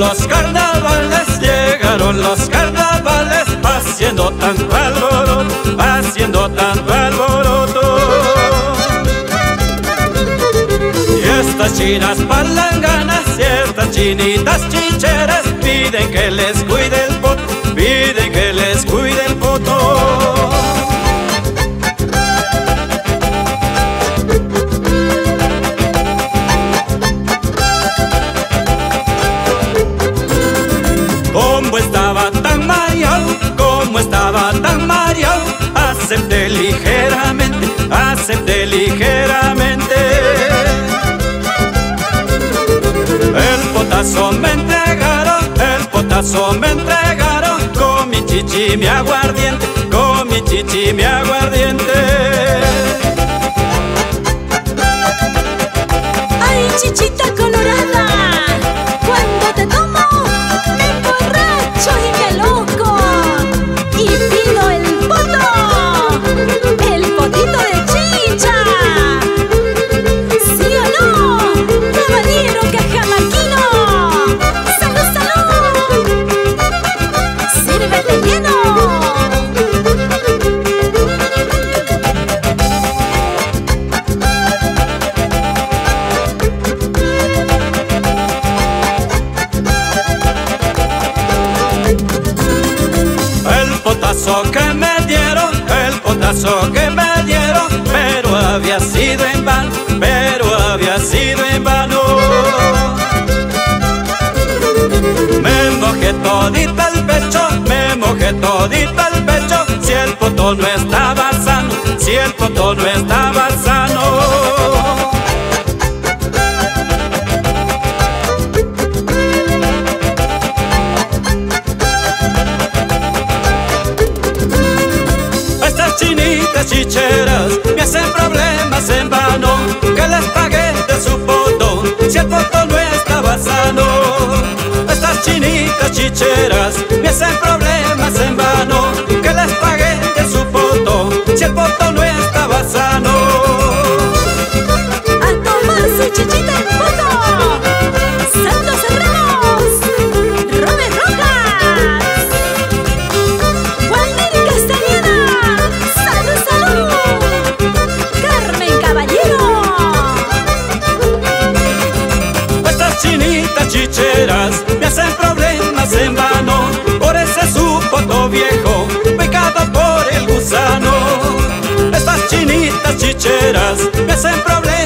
los carnavales llegaron los carnavales haciendo tanto alboroto, haciendo tanto alboroto. Y estas chinas palanganas y estas chinitas chicheras piden que les cuide estaba tan mareado, acepté ligeramente, acepté ligeramente. El potazo me entregaron, el potazo me entregaron, con mi chichi mi aguardiente, con mi chichi mi aguardiente. El potazo que me dieron, el potazo que me dieron, pero había sido en vano, pero había sido en vano. Me mojé todita el pecho, me mojé todita el pecho, si el poto no estaba sano, si el poto no malditas chicheras me hacen problemas en vano. Que les pagué de su botón si el botón no estaba sano. Estas chinitas chicheras me hacen problemas en vano. Que les pagué de su botón si el botón no estaba sano. gordo viejo, becada por el gusano. Estas chinitas chicheras me hacen problemas